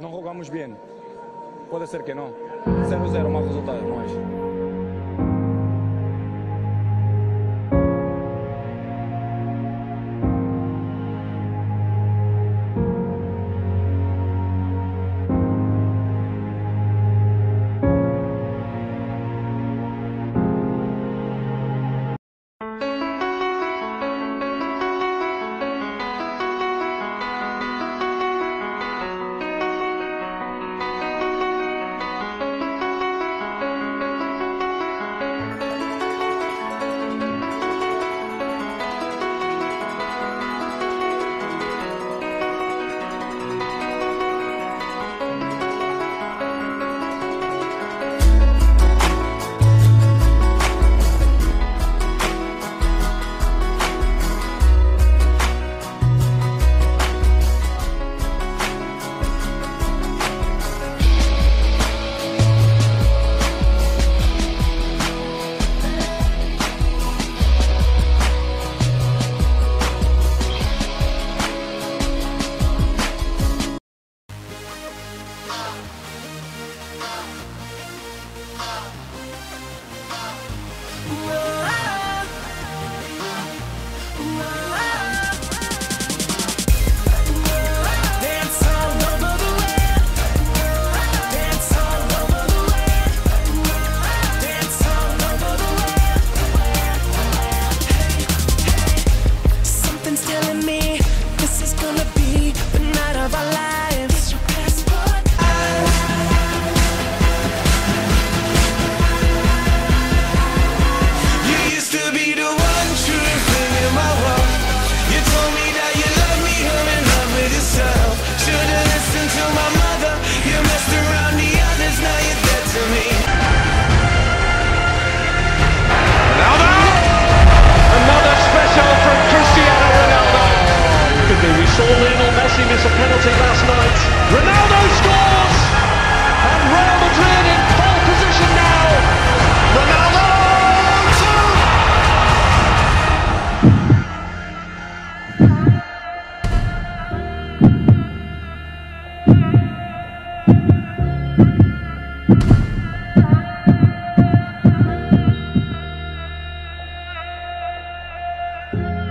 não jugamos bem. Pode ser que não. 0-0 mau resultado, não é? Well, saw Lionel Messi miss a penalty last night. Ronaldo scores! And Real Madrid in pole position now! Ronaldo! Thank